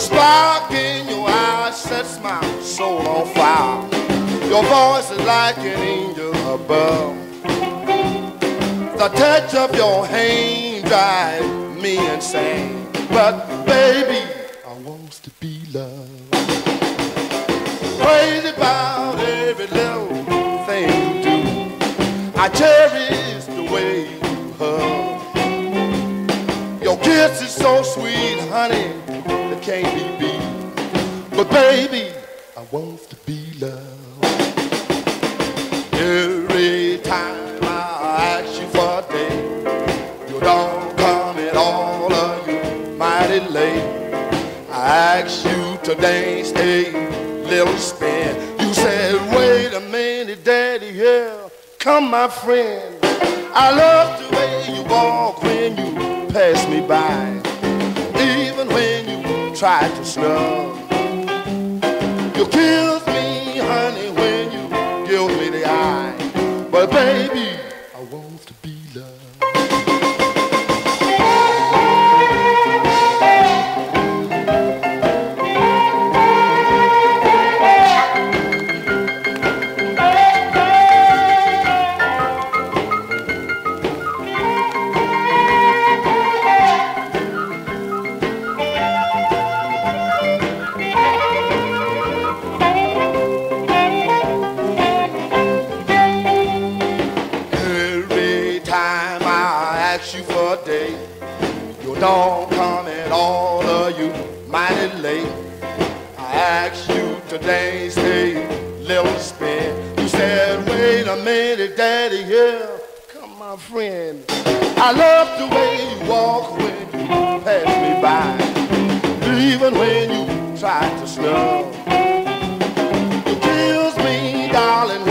spark in your eyes sets my soul on fire. Your voice is like an angel above. The touch of your hand drives me insane. But baby, I want to be loved. Crazy about every little thing you do. I cherish can't be beat. But baby, I want to be loved. Every time I ask you for a day, you don't come at all, or you mighty late. I ask you to dance a little spin. You said, wait a minute, daddy, here come my friend. I love the way you walk when you pass me by, try to snub. You kiss me, honey, when you give me the eye. But baby, ask you for a date, you don't come at all, of you mighty late. I asked you to dance a little spin. You said, wait a minute, daddy, here come my friend. I love the way you walk when you pass me by, even when you try to snub. You kiss me, darling,